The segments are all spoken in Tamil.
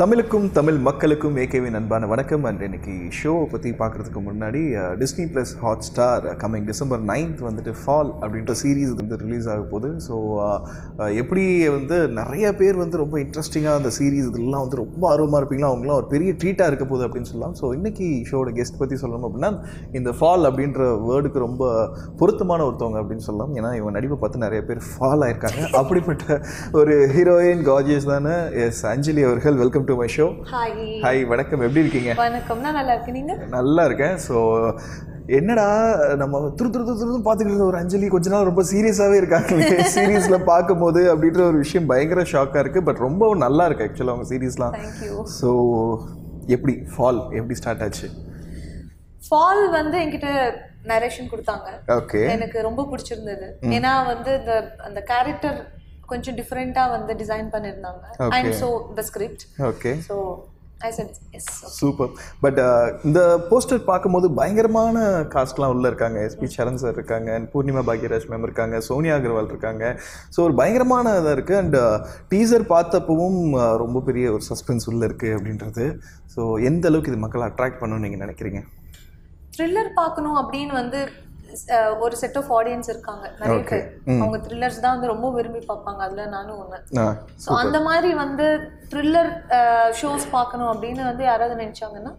தமிழுக்கும் தமிழ் மக்களுக்கும் ஏகேவின் அன்பான வணக்கம். அண்ட் இன்னைக்கு ஷோவை பற்றி பார்க்குறதுக்கு முன்னாடி Disney plus Hotstar coming December ninth வந்துட்டு ஃபால் அப்படின்ற சீரீஸ் வந்து ரிலீஸ் ஆக போகுது. ஸோ எப்படி வந்து நிறைய பேர் வந்து ரொம்ப இன்ட்ரெஸ்டிங்காக அந்த சீரீஸ் இதெல்லாம் வந்து ரொம்ப ஆர்வமாக இருப்பீங்களா அவங்களாம் ஒரு பெரிய ட்ரீட்டாக இருக்க போகுது அப்படின்னு சொல்லலாம். ஸோ இன்னைக்கு ஷோட கெஸ்ட் பற்றி சொல்லணும் அப்படின்னா இந்த ஃபால் அப்படின்ற வேர்டுக்கு ரொம்ப பொருத்தமான ஒருத்தவங்க அப்படின்னு சொல்லலாம். ஏன்னா இவங்க நடிப்பை பார்த்து நிறைய பேர் ஃபால் ஆயிருக்காங்க. அப்படிப்பட்ட ஒரு ஹீரோயின் காஜியஸ் தானே எஸ் அஞ்சலி அவர்கள் welcome to my show hi hi வணக்கம். எப்படி இருக்கீங்க? வணக்கம். நான் நல்லா இருக்கு நீங்க? நல்லா இருக்கேன். ஸோ என்னடா நம்ம துரு துரு துரு துருன்னு பார்த்துக்கிட்டு ஒரு அஞ்சலி கொஞ்ச நாள் ரொம்ப சீரியஸாகவே இருக்காங்க. சீரீஸில் பார்க்கும்போது அப்படின்ற ஒரு விஷயம் பயங்கர ஷாக்காக இருக்குது பட் ரொம்ப நல்லா இருக்கு ஆக்சுவலாக அவங்க தேங்க்யூ ஸோ எப்படி? ஃபால் எப்படி ஸ்டார்ட் ஆச்சு? ஃபால் வந்து என்கிட்ட நரேஷன் கொடுத்தாங்க. ஓகே எனக்கு ரொம்ப பிடிச்சிருந்தது. ஏன்னா வந்து இந்த அந்த கேரக்டர் கொஞ்சம் டிஃப்ரெண்டா வந்து டிசைன் பண்ணிருந்தாங்க. And so the script okay so super but இந்த போஸ்டர் பார்க்கும்போது பயங்கரமான காஸ்ட்லாம் உள்ள இருக்காங்க. எஸ்பி சரண் சார் இருக்காங்க and பூர்ணிமா பாக்யராஜ் மேம் இருக்காங்க சோனியா அகர்வால் இருக்காங்க. ஸோ ஒரு பயங்கரமான இதாக இருக்குது அண்ட் டீசர் பார்த்தப்பவும் uh, ரொம்ப பெரிய ஒரு சஸ்பென்ஸ் உள்ள இருக்குது அப்படின்றது. ஸோ எந்த அளவுக்கு இது மக்களை அட்ராக்ட் பண்ணணும்னு நீங்கள் நினைக்கிறீங்க? த்ரில்லர் பார்க்கணும் அப்படின்னு வந்து ஒரு செட் ஆஃப் ஆடியன்ஸ் இருக்காங்க. நிறைய பேர். அவங்க த்ரில்லர்ஸ் தான் வந்து ரொம்ப விரும்பி பார்ப்பாங்க. அதுல நானும் ஒன்று ஸோ அந்த மாதிரி வந்து த்ரில்லர் ஷோஸ் பார்க்கணும் அப்படின்னு வந்து யாராவது நினைச்சாங்கன்னா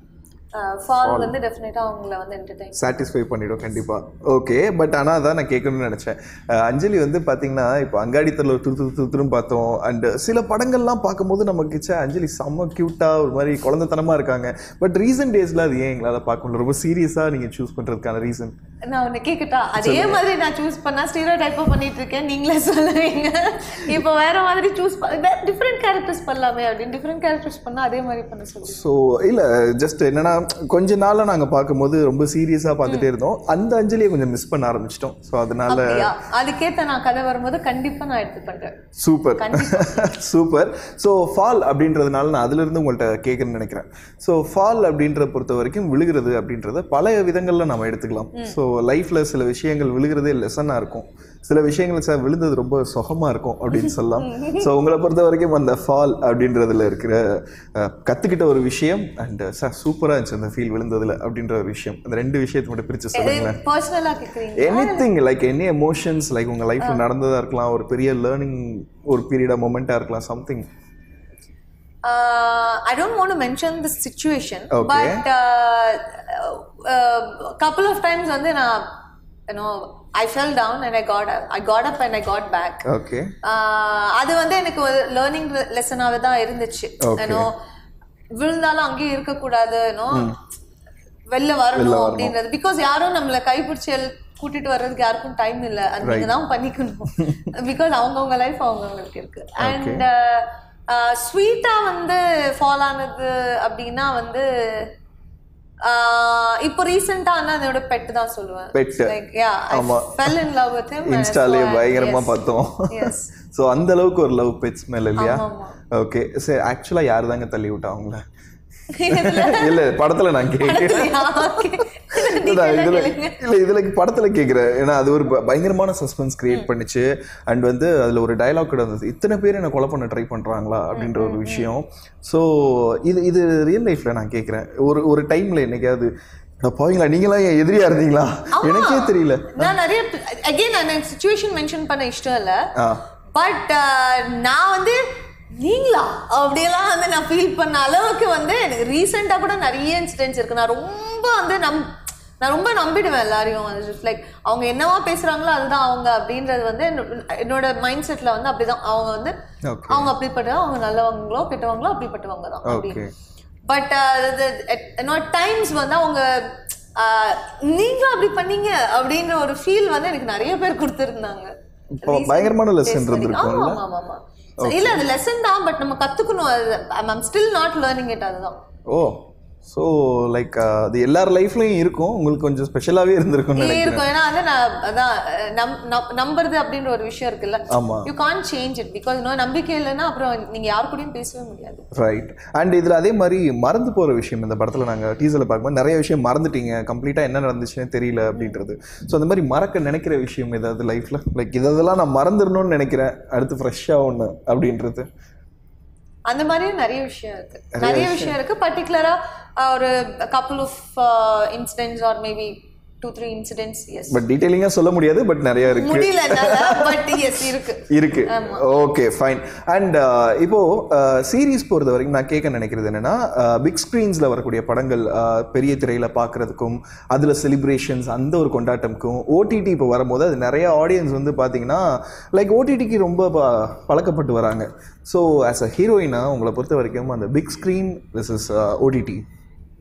ஃபால் வந்து டெஃபினட்டாக அவங்கள வந்து என்டர்டைன் சாட்டிஸ்ஃபை பண்ணிடும் கண்டிப்பாக ஓகே பட் ஆனால் அதான் நான் கேட்கணும்னு நினச்சேன். அஞ்சலி வந்து பார்த்தீங்கன்னா இப்போ அங்காடி தரில் துரு பார்த்தோம். அண்ட் சில படங்கள்லாம் பார்க்கும்போது நமக்கு அஞ்சலி செம்ம க்யூட்டாக ஒரு மாதிரி குழந்தைத்தனமாக இருக்காங்க. பட் ரீசன்ட் டேஸில் அது ஏன் எங்களால் பார்க்க முடியல? ரொம்ப சீரியஸாக நீங்கள் சூஸ் பண்ணுறதுக்கான ரீசன் நான் உன்னை கேட்கட்டா அதே மாதிரி நான் சூஸ் பண்ணா ஸ்டீரோ டைப்பா பண்ணிட்டு இருக்கேன் நீங்களே சொல்லுவீங்க. இப்போ வேற மாதிரி சூஸ் டிஃப்ரெண்ட் கேரக்டர்ஸ் பண்ணலாமே அப்படின்னு. டிஃப்ரெண்ட் கேரக்டர்ஸ் பண்ணா அதே மாதிரி பண்ண சொல்லி ஸோ இல்லை ஜஸ்ட் என்னன்னா கொஞ்ச நாளாக நாங்கள் பார்க்கும்போது ரொம்ப சீரியஸாக பார்த்துட்டே இருந்தோம். அந்த அஞ்சலியை கொஞ்சம் மிஸ் பண்ண ஆரம்பிச்சிட்டோம். ஸோ அதனால அதுக்கேத்த நான் கதை வரும்போது கண்டிப்பா நான் எடுத்து பண்றேன். சூப்பர். சூப்பர். ஸோ ஃபால் அப்படின்றதுனால நான் அதிலிருந்து உங்கள்கிட்ட கேட்குறேன்னு நினைக்கிறேன். ஸோ ஃபால் அப்படின்றத பொறுத்த வரைக்கும் விழுகிறது அப்படின்றத பல விதங்களில் நம்ம எடுத்துக்கலாம். ஸோ லைஃப்பில் சில விஷயங்கள் விழுகிறதே லெசனாக இருக்கும். சில விஷயங்கள் சார் விழுந்தது ரொம்ப சுகமாக இருக்கும் அப்படின்னு சொல்லலாம். ஸோ உங்களை பொறுத்த வரைக்கும் அந்த ஃபால் அப்படின்றதுல இருக்கிற அஹ், கத்துக்கிட்ட ஒரு விஷயம் அண்ட் சார் சூப்பராக இருந்துச்சு அந்த ஃபீல் விழுந்ததுல அப்படின்ற ஒரு விஷயம். அந்த ரெண்டு விஷயத்தை மட்டும் பிரித்து சொல்லுங்களேன். கேக்குறீங்க anything like any emotions like உங்க லைஃப்ல நடந்ததா இருக்கலாம் ஒரு பெரிய லேர்னிங் ஒரு பீரியடா மொமெண்டா இருக்கலாம் something uh, I don't want to mention the situation, Okay. but uh, uh, couple of times வந்து நான் you know I fell down and I got up. I got up and I got back. Okay Uh, அது வந்து எனக்கு ஒரு லேர்னிங் லெசனாவே தான் இருந்துச்சு. ஏன்னோ விழுந்தாலும் அங்கேயே இருக்கக்கூடாது ஏன்னோ வெளில வரணும் அப்படின்றது. பிகாஸ் யாரும் நம்மள கைப்பிடிச்சு கூட்டிட்டு வர்றதுக்கு யாருக்கும் டைம் இல்ல. அது நீங்க தான் பண்ணிக்கணும். பிகாஸ் அவங்கவுங்க லைஃப் அவங்கவுங்களுக்கு இருக்கு. அண்ட் ஸ்வீட்டா வந்து ஃபால் ஆனது அப்படின்னா வந்து இப்போ ரீசெண்டா ஆனா என்னோட பெட் தான் சொல்லுவேன். Pet. Like ya I. Fell in love with him இன்ஸ்டாலே பயங்கரமா பார்த்தோம். எஸ் ஸோ அந்த அளவுக்கு ஒரு லவ் பெட்ஸ் மேல இல்லையா. ஓகே சரி ஆக்சுவலா யார் தாங்க தள்ளி விட்டா அவங்கள? இல்ல. படத்துல நான் கேட்கிறேன். இல்ல இதுல இல்ல இதுல படத்துல கேக்குறேன். ஏன்னா அது ஒரு பயங்கரமான சஸ்பென்ஸ் கிரியேட் பண்ணுச்சு. அண்ட் வந்து அதுல ஒரு டயலாக் கூட இருந்தது இத்தனை பேர் என்ன கொலை பண்ண ட்ரை பண்றாங்களா? அப்படின்ற ஒரு விஷயம். ஸோ இது இது ரியல் லைஃப்ல நான் கேக்குறேன். ஒரு ஒரு டைம்ல என்னைக்காவது "அட போவீங்களா நீங்களாம் என் எதிரியா இருந்தீங்களா? எனக்கே தெரியல. நான் நிறைய அகைன் நான் சுச்சுவேஷன் மென்ஷன் பண்ண இஷ்டம் இல்ல. பட் நான் வந்து நீங்களா? அப்படியெல்லாம் வந்து நான் ஃபீல் பண்ண அளவுக்கு வந்து எனக்கு ரீசெண்டாக கூட நிறைய இன்சிடென்ட்ஸ் இருக்கு. நான் ரொம்ப வந்து நம் நான் ரொம்ப நம்பிடுவேன் எல்லாரையும். லைக் அவங்க என்னவா பேசுறாங்களோ அதுதான் அவங்க அப்படின்றது வந்து என்னோ- என்னோட மைண்ட் செட்ல வந்து அப்படிதான். அவங்க வந்து அவங்க அப்படிப்பட்ட அவங்க நல்லவங்களோ கெட்டவங்களோ அப்படிப்பட்டவங்க தான் ஓகே பட் என்னோட டைம்ஸ் வந்து அவங்க uh, நீங்க அப்படி பண்ணீங்க அப்படின்ற ஒரு ஃபீல் வந்து எனக்கு நிறைய பேர் கொடுத்துருந்தாங்க. பயங்கரமான லெசன் இருந்திருக்கும்ல ஆமா ஆமா இல்ல அது லெசன் தான் பட் நம்ம கத்துக்கணும். அது I'm still not learning it அதுதான். ஓ. ஸோ லைக் அது எல்லார் லைஃப்லயும் இருக்கும். உங்களுக்கு கொஞ்சம் ஸ்பெஷலாவே இருந்திருக்கும்னு நினைக்கிறேன். இருக்கும் ஏன்னா வந்து நான் அதான் நம் நம்- நம்புறது அப்படின்ற ஒரு விஷயம் இருக்குல்ல. ஆமா. You can change it because இன்னும் நம்பிக்கை இல்லைன்னா அப்புறம் நீங்க யாரு கூடயும் பேசவே முடியாது. ரைட் அண்ட் இதில் அதே மாதிரி மறந்து போகிற விஷயம் இந்த படத்தில் நாங்கள் டீசரில் பார்க்கும்போது நிறைய விஷயம் மறந்துட்டீங்க. கம்ப்ளீட்டாக என்ன நடந்துச்சுன்னு தெரியல அப்படின்றது. ஸோ அந்த மாதிரி மறக்க நினைக்கிற விஷயம் ஏதாவது லைஃப்பில் லைக் இதெல்லாம் நான் மறந்துடணும்னு நினைக்கிறேன். அடுத்து ஃப்ரெஷ்ஷாக ஒன்று அப்படின்றது. அந்த மாதிரி நிறைய விஷயம் இருக்கு. நிறைய விஷயம். இருக்கு. பர்டிகுலரா ஒரு couple of incidents or maybe two three incidents yes but டீட்டெயிலிங்காக சொல்ல முடியாது பட் நிறைய இருக்கு. முடியல பட் எஸ் இருக்கு. இருக்கு. ஓகே ஃபைன் அண்ட் இப்போ சீரீஸ் பொறுத்த வரைக்கும் நான் கேட்க நினைக்கிறது என்னன்னா பிக் ஸ்க்ரீன்ஸில் வரக்கூடிய படங்கள் uh, பெரிய திரையில பார்க்கறதுக்கும் அதில் செலிப்ரேஷன்ஸ் அந்த ஒரு கொண்டாட்டம்க்கும் ஓடிடி இப்போ வரும்போது அது நிறைய ஆடியன்ஸ் வந்து பார்த்தீங்கன்னா லைக் ஓடிடிக்கு ரொம்ப பழக்கப்பட்டு வராங்க. ஸோ ஆஸ் அ ஹீரோயினா உங்களை பொறுத்த வரைக்கும் அந்த big screen this is OTT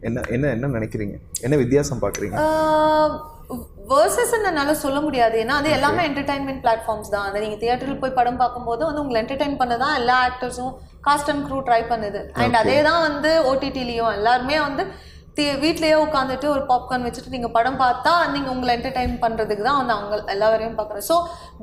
என்ன என்ன என்ன நினைக்கிறீங்க? என்ன வித்தியாசம் பார்க்குறீங்க? வேர்சஸ் என்னால சொல்ல முடியாது. ஏன்னா அது எல்லாமே என்டர்டைன்மெண்ட் பிளாட்ஃபார்ம்ஸ் தான். அதை நீங்க தியேட்டரில் போய் படம் பார்க்கும்போது வந்து உங்களை என்டர்டைன் பண்ண தான் எல்லா ஆக்டர்ஸும் காஸ்ட் அண்ட் க்ரூ ட்ரை பண்ணுது. அண்ட் அதே தான் வந்து ஓடிடிலையும் எல்லாருமே வந்து வீட்லயே உட்காந்துட்டு ஒரு பாப்கார்ன் வச்சுட்டு நீங்க படம் பார்த்தா நீங்க உங்களை என்டர்டைன் பண்றதுக்கு தான் வந்து அவங்க எல்லாரையும் பார்க்குறேன் ஸோ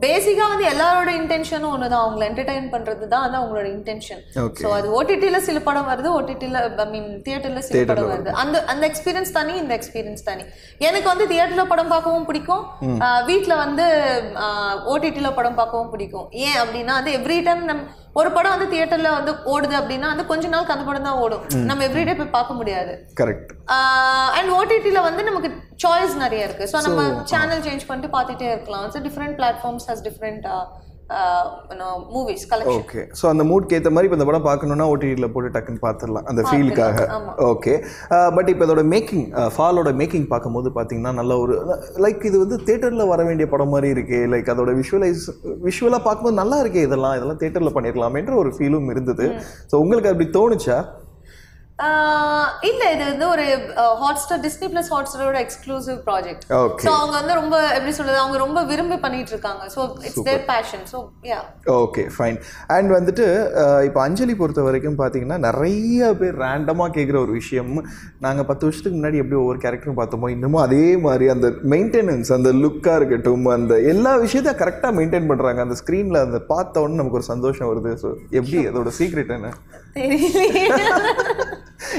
பேசிக்கா வந்து எல்லாரோட இன்டென்ஷனும் ஒன்று தான் அவங்களை என்டர்டைன் பண்றது தான் வந்து அவங்களோட இன்டென்ஷன். ஸோ அது ஓடிடியில் சில படம் வருது ஓடிடியில் ஐ மீன் தியேட்டரில் சில படம் வருது. அந்த அந்த எக்ஸ்பீரியன்ஸ் தனி இந்த எக்ஸ்பீரியன்ஸ் தனி. எனக்கு வந்து தியேட்டரில் படம் பார்க்கவும் பிடிக்கும். வீட்டில் வந்து ஓடிடியில் படம் பார்க்கவும் பிடிக்கும். ஏன் அப்படின்னா அது எவ்ரி டைம் நம் ஒரு படம் வந்து தியேட்டர்ல வந்து ஓடுது அப்படின்னா வந்து கொஞ்ச நாளுக்கு அந்த படம் தான் ஓடும். நம்ம எவ்ரிடே போய் பார்க்க முடியாது. கரெக்ட் அண்ட் ஓடிடியில் வந்து நமக்கு சாய்ஸ் நிறைய இருக்கு. ஸோ நம்ம சேனல் சேஞ்ச் பண்ணிட்டு பார்த்துட்டே இருக்கலாம். So different platforms has different movies collection okay so அந்த மூட்க்கு ஏற்ற மாதிரி இப்போ இந்த படம் பார்க்கணுன்னா ஓடிடியில் போட்டு டக்குன்னு பார்த்துடலாம். அந்த ஃபீலுக்காக. ஓகே பட் இப்போ இதோட மேக்கிங் ஃபாலோட மேக்கிங் பார்க்கும்போது பார்த்தீங்கன்னா நல்ல ஒரு லைக் இது வந்து தேட்டரில் வர வேண்டிய படம் மாதிரி இருக்கே லைக் அதோட விஷுவலைஸ் விஷுவலாக பார்க்கும்போது நல்லா இருக்கே இதெல்லாம் இதெல்லாம் தேட்டரில் பண்ணியிருக்கலாமேன்ற ஒரு ஃபீலும் இருந்தது. ஸோ உங்களுக்கு அப்படி தோணுச்சா? இல்ல இது வந்து ஒரு ஹாட்ஸ்டார் டிஸ்னி பிளஸ் ஹாட்ஸ்டாரோட எக்ஸ்க்ளூசிவ் ப்ராஜெக்ட் ஸோ அவங்க வந்து ரொம்ப எப்படி சொல்றது அவங்க ரொம்ப விரும்பி பண்ணிட்டு இருக்காங்க so it's their passion so ya okay fine and வந்துட்டு இப்போ அஞ்சலி பொறுத்த வரைக்கும் பார்த்தீங்கன்னா நிறைய பேர் ரேண்டமாக கேட்குற ஒரு விஷயம். நாங்கள் பத்து வருஷத்துக்கு முன்னாடி எப்படி ஒவ்வொரு கேரக்டரும் பார்த்தோமோ இன்னமும் அதே மாதிரி அந்த மெயின்டெனன்ஸ் அந்த லுக்காக இருக்கட்டும் அந்த எல்லா விஷயத்தையும் கரெக்டாக மெயின்டைன் பண்ணுறாங்க அந்த ஸ்க்ரீனில் அந்த பார்த்த உடனே நமக்கு ஒரு சந்தோஷம் வருது. ஸோ எப்படி? அதோட சீக்ரெட் என்ன? தெரியல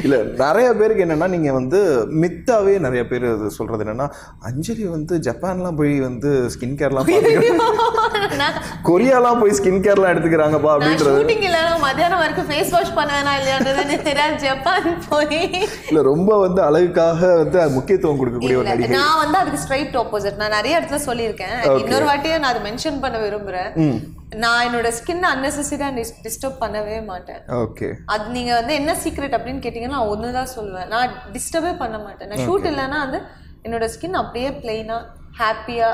இல்லை நிறைய பேருக்கு என்னன்னா நீங்கள் வந்து மித்தாவே நிறைய பேர் சொல்கிறது என்னன்னா அஞ்சலி வந்து ஜப்பான்லாம் போய் வந்து ஸ்கின் கேர்லாம் கொரியாலாம் போய் ஸ்கின் கேர்லாம் எடுத்துக்கிறாங்கப்பா அப்படின்றது. மத்தியானம் வரைக்கும் ஃபேஸ் வாஷ் பண்ணுவேனா இல்லையான்றது தெரியாது ஜப்பான் போய். இல்ல ரொம்ப வந்து அழகுக்காக வந்து முக்கியத்துவம் கொடுக்கக்கூடிய ஒரு நடிகை. நான் வந்து அதுக்கு ஸ்ட்ரைட் ஆப்போசிட் நான் நிறைய இடத்துல சொல்லியிருக்கேன். இன்னொரு வாட்டியே நான் அதை மென்ஷன் பண்ண விரும்புறேன். நான் என்னோட ஸ்கின் அன்னெசரியா டிஸ்டர்ப் பண்ணவே மாட்டேன். ஓகே அது நீங்க வந்து என்ன சீக்ரெட் அப்படின்னு கேட்டீங்கன்னா நான் ஒன்று தான் சொல்லுவேன். நான் டிஸ்டர்பே பண்ண மாட்டேன். நான் ஷூட் இல்லைன்னா வந்து என்னோட ஸ்கின் அப்படியே பிளெயினா ஹாப்பியா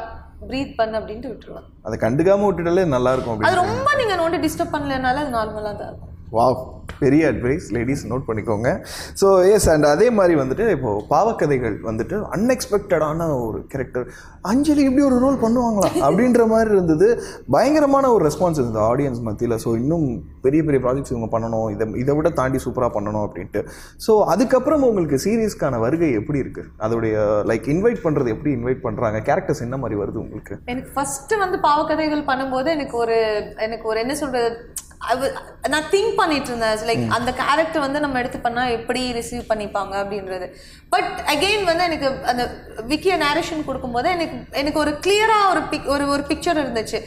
ப்ரீத் பண்ண அப்படின்ட்டு விட்டுருவேன். அதை கண்டுக்காம விட்டுட்டாலே நல்லா இருக்கும் அது ரொம்ப நீங்க நோண்டி டிஸ்டர்ப் பண்ணலனால அது நார்மலா தான் இருக்கும். வாவ் பெரிய அட்வைஸ் லேடிஸ் நோட் பண்ணிக்கோங்க. ஸோ எஸ் அண்ட் அதே மாதிரி வந்துட்டு இப்போ பாவக்கதைகள் வந்துட்டு அன்எக்ஸ்பெக்டடான ஒரு கேரக்டர் அஞ்சலி இப்படி ஒரு ரோல் பண்ணுவாங்களா? அப்படின்ற மாதிரி இருந்தது. பயங்கரமான ஒரு ரெஸ்பான்ஸ் இருந்தது ஆடியன்ஸ் மத்தியில். ஸோ இன்னும் பெரிய பெரிய ப்ராஜெக்ட்ஸ் இவங்க பண்ணணும் இதை இதை விட தாண்டி சூப்பராக பண்ணணும் அப்படின்ட்டு. ஸோ அதுக்கப்புறம் உங்களுக்கு சீரியஸ்க்கான வருகை எப்படி இருக்குது அதோடைய லைக் இன்வைட் பண்ணுறது எப்படி இன்வைட் பண்ணுறாங்க கேரக்டர்ஸ் என்ன மாதிரி வருது உங்களுக்கு? எனக்கு ஃபர்ஸ்ட் வந்து பாவக்கதைகள் பண்ணும்போது எனக்கு ஒரு எனக்கு ஒரு என்ன சொல்றது அது- நான் திங்க் பண்ணிட்டு இருந்தேன். லைக் அந்த கேரக்டர் வந்து நம்ம எடுத்து பண்ணா எப்படி ரிசீவ் பண்ணிப்பாங்க அப்படின்றது. பட் அகெயின் வந்து எனக்கு அந்த விக்கிய நேரேஷன் கொடுக்கும்போது எனக்கு எனக்கு ஒரு கிளியரா ஒரு pic- ஒரு ஒரு பிக்சர் இருந்துச்சு.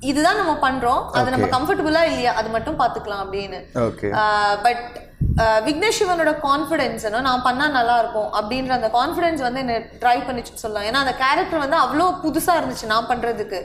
இதுதான் நம்ம பண்றோம். அது நம்ம கம்ஃபர்டபுளா இல்லையா அது மட்டும் பாத்துக்கலாம் அப்படின்னு. பட் விக்னேஷ் சிவனோட கான்ஃபிடென்ஸ் நான் பண்ணா நல்லா இருக்கும் அப்படின்ற அந்த கான்ஃபிடென்ஸ் வந்து என்ன ட்ரை பண்ணிச்சு சொல்லலாம். ஏன்னா அந்த கேரக்டர் வந்து அவ்வளோ புதுசா இருந்துச்சு நான் பண்றதுக்கு.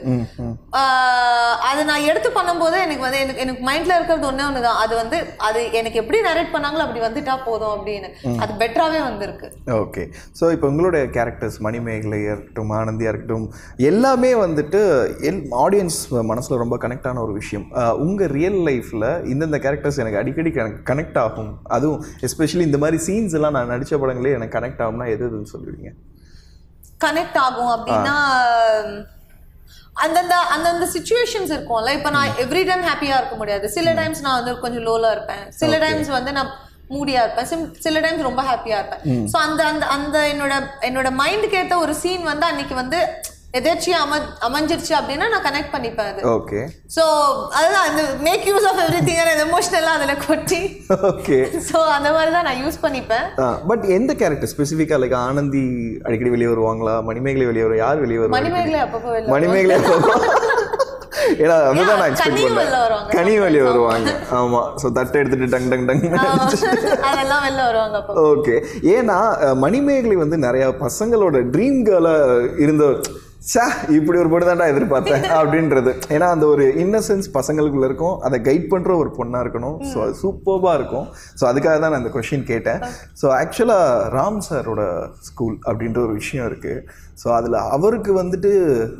அது நான் எடுத்து பண்ணும்போது எனக்கு வந்து எனக்கு எனக்கு மைண்ட்ல இருக்கிறது ஒண்ணே ஒண்ணுதான். அது வந்து அது எனக்கு எப்படி நரேட் பண்ணாங்களோ அப்படி வந்துட்டா போதும் அப்படின்னு. அது பெட்டராவே வந்திருக்கு. ஓகே. ஸோ இப்போ உங்களுடைய கேரக்டர்ஸ் மணிமேகலையாக இருக்கட்டும் ஆனந்தியாக இருக்கட்டும் எல்லாமே வந்துட்டு எல் ஆடியன்ஸ் மனசில் ரொம்ப கனெக்ட் ஆன ஒரு விஷயம். உங்கள் ரியல் லைஃப்பில் இந்தந்த கேரக்டர்ஸ் எனக்கு அடிக்கடி கனெக்ட் ஆகும். அதுவும் எஸ்பெஷலி இந்த மாதிரி சீன்ஸ் எல்லாம் நான் நடித்த படங்களே எனக்கு கனெக்ட் ஆகும்னா எது எதுன்னு சொல்லுவீங்க? கனெக்ட் ஆகும் அப்படின்னா அந்தந்த அந்தந்த சுச்சுவேஷன்ஸ் இருக்கும்ல. இப்போ நான் எவ்ரி டைம் ஹாப்பியா இருக்க முடியாது. சில டைம்ஸ் நான் வந்து கொஞ்சம் லோல இருப்பேன். சில டைம்ஸ் வந்து நான் மூடியா இருப்பேன். சில டைம்ஸ் ரொம்ப ஹாப்பியா இருப்பேன். ஸோ அந்த அந்த அந்த என்னோட என்னோட மைண்டுக்கு ஏத்த ஒரு சீன் வந்து அன்னைக்கு வந்து எதாச்சியும் அம அமைஞ்சிருச்சு அப்படின்னா நான் கனெக்ட் பண்ணிப்பேன் அது. ஓகே ஸோ அதுதான் அந்த make use of everything எமோஷனலாக அதில் கொட்டி. ஓகே ஸோ அந்த மாதிரி தான் நான் யூஸ் பண்ணிப்பேன். பட் எந்த கேரக்டர் ஸ்பெசிஃபிக்காக லைக் ஆனந்தி அடிக்கடி வெளியே வருவாங்களா? மணிமேகலை வெளியே வரும் யார் வெளியே வருவாங்க மணிமேகலை அப்பப்போ வெளில மணிமேகலை ஏன்னா அதுதான் நான் எக்ஸ்பெக்ட் பண்ணேன். கனி வழி வருவாங்க. ஆமா. ஸோ தட்டை எடுத்துட்டு டங் டங் டங். அதெல்லாம் வெளில வருவாங்க ஓகே ஏன்னா மணிமேகலை வந்து நிறைய பசங்களோட ட்ரீம் கேர்ல இருந்த சா இப்படி ஒரு பொண்ணு தான்டா எதிர்பார்த்தேன் அப்படின்றது. ஏன்னா அந்த ஒரு இன்னசென்ஸ் பசங்களுக்குள்ள இருக்கும். அதை கைட் பண்ற ஒரு பொண்ணா இருக்கணும். ஸோ அது சூப்பர்பா இருக்கும். ஸோ அதுக்காக தான் நான் இந்த கொஷின் கேட்டேன். ஸோ ஆக்சுவலாக ராம் சாரோட ஸ்கூல் அப்படின்ற ஒரு விஷயம் இருக்கு. ஸோ அதில் அவருக்கு வந்துட்டு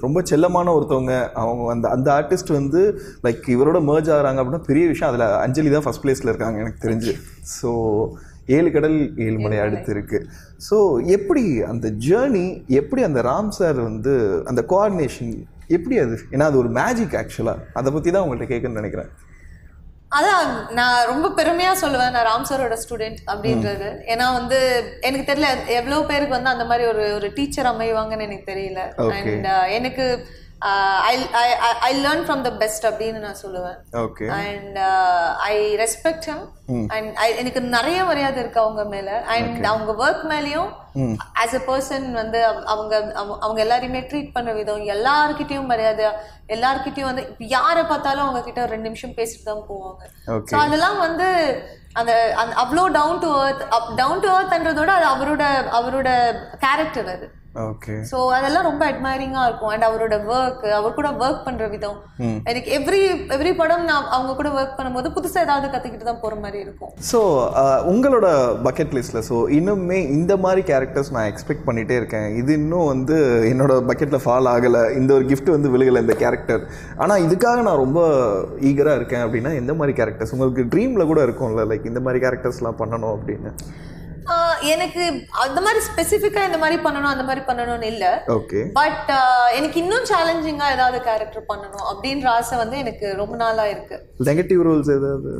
ரொம்ப செல்லமான ஒருத்தவங்க. அவங்க அந்த அந்த ஆர்டிஸ்ட் வந்து லைக் இவரோட merge ஆகுறாங்க அப்படின்னா பெரிய விஷயம். அதில் அஞ்சலி தான் ஃபர்ஸ்ட் பிளேஸில் இருக்காங்க எனக்கு தெரிஞ்சு. ஸோ ஏழு கடல் ஏழு மலை அடுத்து இருக்கு ஸோ எப்படி அந்த ஜேர்னி எப்படி அந்த ராம் சார் வந்து அந்த கோஆர்டினேஷன் எப்படி அது? ஏன்னா அது ஒரு மேஜிக் ஆக்சுவலாக அதை பற்றி தான் உங்கள்கிட்ட கேட்கணும்னு நினைக்கிறேன். அதான் நான் ரொம்ப பெருமையா சொல்லுவேன் நான் ராம் சாரோட ஸ்டூடெண்ட் அப்படின்றது. ஏன்னா வந்து எனக்கு தெரியல எவ்வளவு பேருக்கு வந்து அந்த மாதிரி ஒரு ஒரு டீச்சர் அமைவாங்கன்னு எனக்கு தெரியல. அண்ட் எனக்கு I I learn from the best அப்படின்னு நான் சொல்லுவேன். Okay and I respect hmm and எனக்கு நிறைய மரியாதை இருக்கு அவங்க மேல. அண்ட் அவங்க ஒர்க் மேலயும் ஆஸ் அ பர்சன் வந்து அவ- அவங்க அவங்க- எல்லாரையுமே ட்ரீட் பண்ண விதம் எல்லார்கிட்டயும் மரியாதை எல்லார்கிட்டயும் வந்து யாரை பார்த்தாலும் அவங்க கிட்ட ஒரு ரெண்டு நிமிஷம் பேசிட்டு தான் போவாங்க. ஸோ அதெல்லாம் வந்து அந்த அவ்வளோ down to earth down to earthன்றதோட அது அவரோட அவரோட கேரக்டர் அது. ஓகே ஸோ அதெல்லாம் ரொம்ப அட்மைரிங்காக இருக்கும். அண்ட் அவரோட ஒர்க் அவர் கூட ஒர்க் பண்ற விதம். எனக்கு எவ்ரி எவ்ரி படம் நான் அவங்க கூட ஒர்க் பண்ணும்போது புதுசா ஏதாவது கத்துக்கிட்டு தான் போற மாதிரி இருக்கும். ஸோ உங்களோட பக்கெட் லிஸ்ட்டில் ஸோ இன்னுமே இந்த மாதிரி கேரக்டர்ஸ் நான் எக்ஸ்பெக்ட் பண்ணிகிட்டே இருக்கேன். இது இன்னும் வந்து என்னோட பக்கெட்டில் ஃபால் ஆகலை. இந்த ஒரு gift வந்து விழுகலை இந்த கேரக்டர் ஆனால் இதுக்காக நான் ரொம்ப ஈகராக இருக்கேன் அப்படின்னா எந்த மாதிரி கேரக்டர்ஸ் உங்களுக்கு ட்ரீமில் கூட இருக்கும்ல லைக் இந்த மாதிரி கேரக்டர்ஸ்லாம் பண்ணணும் அப்படின்னு. எனக்கு அந்த மாதிரி ஸ்பெசிஃபிக்கா இந்த மாதிரி பண்ணணும் அந்த மாதிரி பண்ணணும்னு இல்ல. ஓகே பட் எனக்கு இன்னும் சேலஞ்சிங்கா ஏதாவது கேரக்டர் பண்ணணும் அப்படின்ற ஆசை வந்து எனக்கு ரொம்ப நாளா இருக்கு. நெகட்டிவ் ரோல்ஸ் ஏதாவது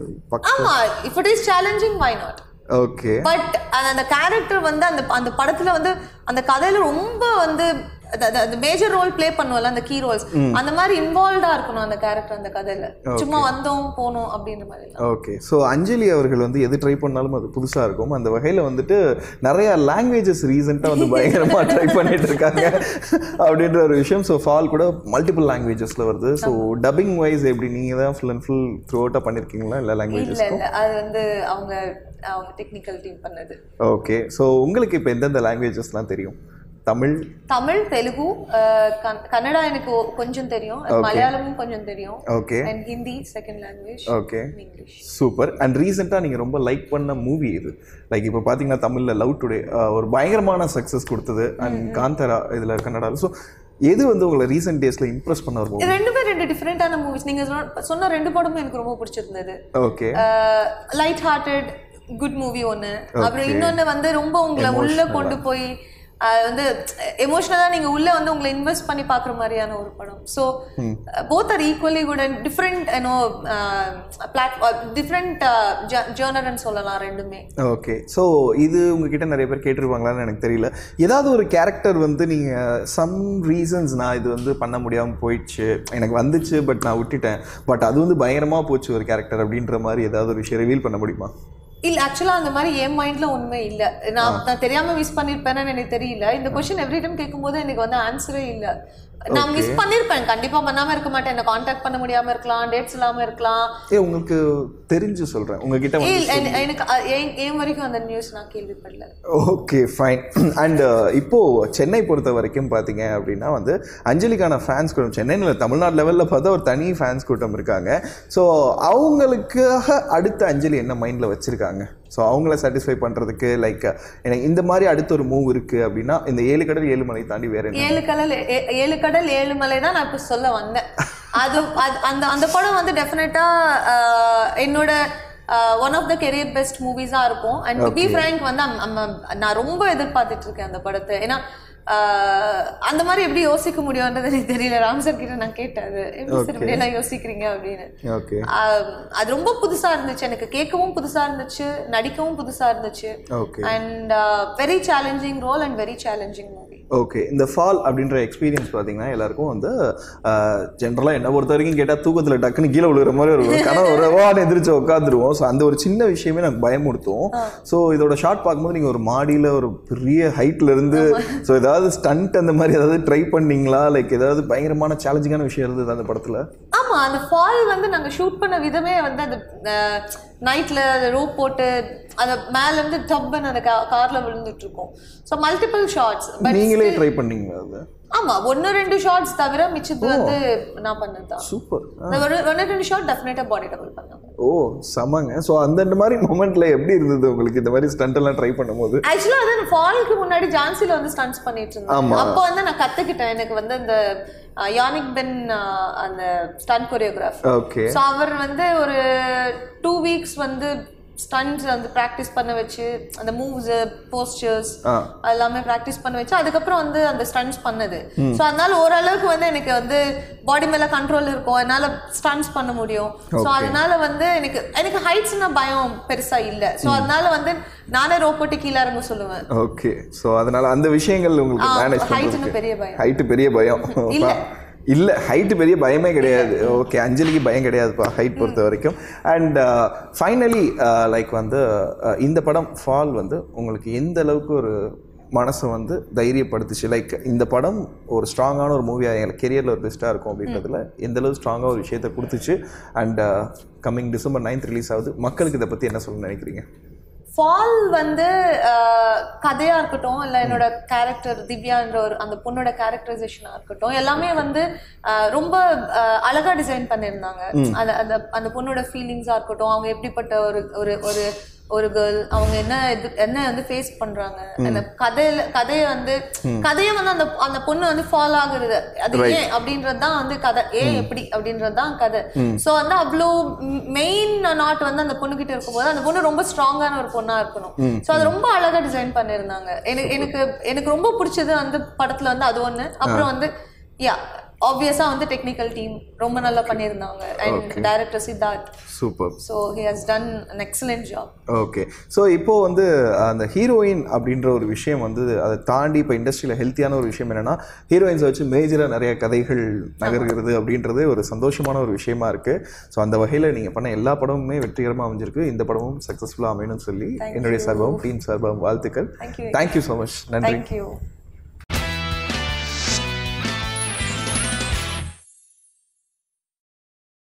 ஆமா if it is challenging why not okay but அந்த கேரக்டர் வந்து அந்த அந்த படத்துல வந்து அந்த கதையில ரொம்ப வந்து அந்த மேஜர் ரோல் ப்ளே பண்ணுவல அந்த கீ ரோல்ஸ் அந்த மாதிரி இன்வால்வ்டா இருக்கணும் அந்த கேரக்டர் அந்த கதையில. சும்மா வந்தோம் போனோம் அப்படின்ற மாதிரி. ஓகே ஸோ அஞ்சலி அவர்கள் வந்து எது ட்ரை பண்ணாலும் அது புதுசாக இருக்கும். அந்த வகையில் வந்துட்டு நிறைய லாங்குவேஜஸ் ரீசெண்டாக வந்து பயங்கரமாக ட்ரை பண்ணிட்டு இருக்காங்க அப்படின்ற ஒரு விஷயம். ஸோ ஃபால் கூட மல்டிபிள் லாங்குவேஜஸில் வருது. ஸோ டப்பிங் வைஸ் எப்படி நீங்கள் தான் ஃபுல் அண்ட் ஃபுல் த்ரூ அவுட்டாக பண்ணியிருக்கீங்களா இல்லை லாங்குவேஜஸ் இல்ல. அது வந்து அவங்க அவங்க டெக்னிக்கல் டீம் பண்ணது. ஓகே ஸோ உங்களுக்கு இப்போ எந்தெந்த லாங்குவேஜஸ்லாம் தெரியும்? தமிழ்? தமிழ் தெலுங்கு கன்னடா எனக்கு கொஞ்சம் தெரியும். மலையாளமும் கொஞ்சம் தெரியும். Okay and Hindi second language okay English super and ரீசெண்டாக நீங்கள் ரொம்ப லைக் பண்ண மூவி இது. லைக் இப்போ பார்த்தீங்கன்னா தமிழில் லவ் டுடே ஒரு பயங்கரமான சக்ஸஸ் கொடுத்தது. அண்ட் காந்தரா இதில் கன்னடாவில் ஸோ எது வந்து உங்களை ரீசெண்ட் டேஸில் இம்ப்ரெஸ் பண்ண ஒரு மூவி ரெண்டுமே ரெண்டு டிஃப்ரெண்டான மூவிஸ் நீங்க சொன்ன- சொன்ன ரெண்டு படமும் எனக்கு ரொம்ப பிடிச்சிருந்தது. Okay light hearted good movie ஒன்று அப்புறம் இன்னொன்று வந்து ரொம்ப உங்களை உள்ள கொண்டு போய் அஹ், வந்து எமோஷ்னலாக நீங்கள் உள்ள வந்து உங்களை இன்வெஸ்ட் பண்ணி பார்க்குற மாதிரியான ஒரு படம். So both are equally good and different you know plot different ஜேர்னர்னு சொல்லலாம் ரெண்டுமே. ஓகே ஸோ இது உங்ககிட்ட நிறைய பேர் கேட்டிருப்பாங்களான்னு எனக்கு தெரியல. ஏதாவது ஒரு கேரக்டர் வந்து நீங்கள் சம் ரீசன்ஸ் நான் இது வந்து பண்ண முடியாமல் போயிடுச்சு. எனக்கு வந்துச்சு பட் நான் விட்டுட்டேன். பட் அது வந்து பயங்கரமாக போச்சு ஒரு கேரக்டர் அப்படின்ற மாதிரி ஏதாவது ஒரு விஷயம் ரிவீல் பண்ண முடியுமா? இல்ல ஆக்சுவலா அந்த மாதிரி என் மைண்ட்ல உண்மை இல்ல. நான் நான் தெரியாம மிஸ் பண்ணிருப்பேன்னு எனக்கு தெரியல. இந்த கொஸ்டின் எவ்ரி டைம் கேட்கும்போது எனக்கு வந்து ஆன்சரே இல்ல. நான் மிஸ் பண்ணிருப்பேன். கண்டிப்பா பண்ணாம இருக்க மாட்டேன். என்ன காண்டாக்ட் பண்ண முடியாம இருக்கலாம் டேட்ஸ் இல்லாம இருக்கலாம். ஏ உங்களுக்கு தெரிஞ்சு சொல்கிறேன் உங்ககிட்ட வந்து எனக்கு என் வரைக்கும் அந்த நியூஸ் நான் கேள்விப்படல. ஓகே ஃபைன் அண்ட் இப்போ சென்னை பொறுத்த வரைக்கும் பார்த்தீங்க அப்படின்னா வந்து அஞ்சலிக்கான ஃபேன்ஸ் கூட்டம் சென்னையில் தமிழ்நாடு லெவலில் பார்த்தா ஒரு தனி ஃபேன்ஸ் கூட்டம் இருக்காங்க. ஸோ அவங்களுக்காக அடுத்த அஞ்சலி என்ன மைண்டில் வச்சுருக்காங்க? ஸோ அவங்கள சாட்டிஸ்ஃபை பண்ணுறதுக்கு லைக் எனக்கு இந்த மாதிரி அடுத்த ஒரு மூவ் இருக்குது அப்படின்னா இந்த ஏழு கடல் ஏழு மலை தாண்டி வேற ஏழு கடல் ஏழு கடல் ஏழு மலை தான் நான் இப்போ சொல்ல வந்தேன். அது அது- அந்த அந்த படம் வந்து டெஃபினட்டா என்னோட one of the career best மூவிஸாக இருக்கும். அண்ட் பி ஃப்ரேங்க் வந்து நான் ரொம்ப எதிர்பார்த்துட்டு இருக்கேன் அந்த படத்தை. ஏன்னா அந்த மாதிரி எப்படி யோசிக்க முடியும்ன்றது எனக்கு தெரியல. ராம் சார் கிட்ட நான் கேட்டேன். அது எப்படி சார் இப்படி எல்லாம் யோசிக்கிறீங்க அப்படின்னு. அது ரொம்ப புதுசா இருந்துச்சு. எனக்கு கேட்கவும் புதுசா இருந்துச்சு. நடிக்கவும் புதுசா இருந்துச்சு. And very challenging role and very challenging movie okay இந்த ஃபால் அப்படின்ற எக்ஸ்பீரியன்ஸ் பார்த்தீங்கன்னா எல்லாருக்கும் வந்து ஜென்ரலாக என்ன பொறுத்த வரைக்கும் கேட்டால் தூக்கத்தில் டக்குன்னு கீழே விழுகிற மாதிரி ஒரு கனவு ஒரு வான்னு எந்திரிச்சு உட்காந்துருவோம் ஸோ அந்த ஒரு சின்ன விஷயமே எனக்கு பயமுடுத்தும் ஸோ இதோட ஷார்ட் பார்க்கும்போது நீங்கள் ஒரு மாடியில் ஒரு பெரிய ஹைட்ல இருந்து ஸோ ஏதாவது ஸ்டண்ட் அந்த மாதிரி ஏதாவது ட்ரை பண்ணீங்களா? லைக் ஏதாவது பயங்கரமான சேலஞ்சிங்கான விஷயம் இருந்தது அந்த படத்தில்? ஆ ஆமா அந்த ஃபால் வந்து நாங்க ஷூட் பண்ண விதமே வந்து அந்த நைட்ல ரோப் போட்டு அந்த மேல இருந்து டப்புன்னு அந்த கார்ல விழுந்துட்டு இருக்கோம். ஸோ மல்டிபிள் ஷார்ட்ஸ் நீங்களே ட்ரை பண்ணீங்களா அது? ஆமா ஒன்னு ரெண்டு ஷார்ட்ஸ் தவிர மிச்சது வந்து நான் பண்ணதுதான் சூப்பர். ஒன்னு ரெண்டு ஷார்ட் டெஃபினட்டா பாடி டபுள் பண்ணாங்க ஓ செமங்க. ஸோ அந்த மாதிரி மொமெண்ட்ல எப்படி இருந்தது உங்களுக்கு இந்த மாதிரி ஸ்டண்ட் எல்லாம் ட்ரை பண்ணும்போது? ஆக்சுவலா வந்து ஃபாலுக்கு முன்னாடி ஜான்சில வந்து ஸ்டன்ஸ் பண்ணிட்டு இருந்தேன். அப்போ வந்து நான் கத்துக்கிட்டேன். எனக்கு வந்து அந்த யானிக் பென் அந்த ஸ்டன் கொரியோகிராஃப் ஓகே ஸோ அவர் வந்து ஒரு டூ வீக்ஸ் வந்து ஸ்டன்ஸ் வந்து ப்ராக்டிஸ் பண்ண வச்சு அந்த மூவ்ஸ் போஸ்டர்ஸ் எல்லாமே ப்ராக்டிஸ் பண்ண வச்சு அதுக்கப்புறம் வந்து அந்த ஸ்டன்ஸ் பண்ணது. ஸோ அதனால ஓரளவுக்கு வந்து எனக்கு வந்து பாடி மேல கண்ட்ரோல் இருக்கும். என்னால ஸ்டன்ஸ் பண்ண முடியும். ஸோ அதனால வந்து எனக்கு எனக்கு ஹைட்ஸ்னா பயம் பெருசா இல்லை. ஸோ அதனால வந்து நானே ரோப் போட்டு கீழே இறங்க சொல்லுவேன். ஓகே ஸோ அதனால அந்த விஷயங்கள் உங்களுக்கு மேனேஜ் ஹைட்னு பெரிய பயம். ஹைட்டு பெரிய பயம். இல்ல. இல்ல ஹைட்டு பெரிய பயமே கிடையாது. ஓகே அஞ்சலிக்கு பயம் கிடையாதுப்பா ஹைட் பொறுத்த வரைக்கும். அண்ட் ஃபைனலி லைக் வந்து uh, இந்த படம் ஃபால் வந்து உங்களுக்கு எந்த அளவுக்கு ஒரு மனசை வந்து தைரியப்படுத்துச்சு? லைக் இந்த படம் ஒரு ஸ்ட்ராங்கான ஒரு மூவியாக எங்கள் கெரியரில் ஒரு பெஸ்ட்டாக இருக்கும் அப்படின்றதுல எந்த அளவு ஸ்ட்ராங்காக ஒரு விஷயத்தை கொடுத்துச்சு? And coming December ninth release ஆகுது. மக்களுக்கு இதை பற்றி என்ன சொல்ல நினைக்கிறீங்க? ஃபால் வந்து கதையா இருக்கட்டும் இல்ல என்னோட கேரக்டர் திவ்யான்ற ஒரு அந்த பொண்ணோட கேரக்டரைசேஷனா இருக்கட்டும் எல்லாமே வந்து ரொம்ப அழகா டிசைன் பண்ணியிருந்தாங்க. அந்த அந்த அந்த பொண்ணோட ஃபீலிங்ஸா இருக்கட்டும் அவங்க எப்படிப்பட்ட ஒரு ஒரு ஒரு ஒரு கேர்ள் அவங்க என்ன இது என்ன வந்து ஃபேஸ் பண்றாங்க? அந்த கதையில கதையை வந்து கதையை வந்து அந்த அந்த பொண்ணு வந்து ஃபாலோ ஆகுறது. அது ஏன் அப்படின்றது தான் வந்து கதை. ஏன் எப்படி அப்படின்றது தான் கதை. ஸோ வந்து அவ்வளோ மெயின் நாட் வந்து அந்த பொண்ணு கிட்ட இருக்கும்போது அந்த பொண்ணு ரொம்ப ஸ்ட்ராங்கான ஒரு பொண்ணா இருக்கணும். ஸோ அது ரொம்ப அழகா டிசைன் பண்ணியிருந்தாங்க. எனக்கு எனக்கு எனக்கு ரொம்ப பிடிச்சது அந்த படத்துல வந்து அது ஒண்ணு. அப்புறம் வந்து யா ஆப்வியஸா வந்து டெக்னிக்கல் டீம் ரொம்ப நல்லா பண்ணியிருந்தாங்க. And director Siddharth super so he has done an excellent job okay so இப்போ வந்து அந்த ஹீரோயின் அப்படின்ற ஒரு விஷயம் வந்து அதை தாண்டி இப்போ இண்டஸ்ட்ரியில் ஹெல்த்தியான ஒரு விஷயம் என்னன்னா ஹீரோயின்ஸை வச்சு மேஜராக நிறைய கதைகள் நகர்கிறது அப்படின்றது ஒரு சந்தோஷமான ஒரு விஷயமா இருக்கு. ஸோ அந்த வகையில் நீங்கள் பண்ண எல்லா படமுமே வெற்றிகரமாக அமைஞ்சிருக்கு. இந்த படமும் சக்ஸஸ்ஃபுல்லாக அமையணும்னு சொல்லி என்னுடைய சார்பாகவும் டீம் சார்பாகவும் வாழ்த்துக்கள். தேங்க்யூ ஸோ மச் நன்றி.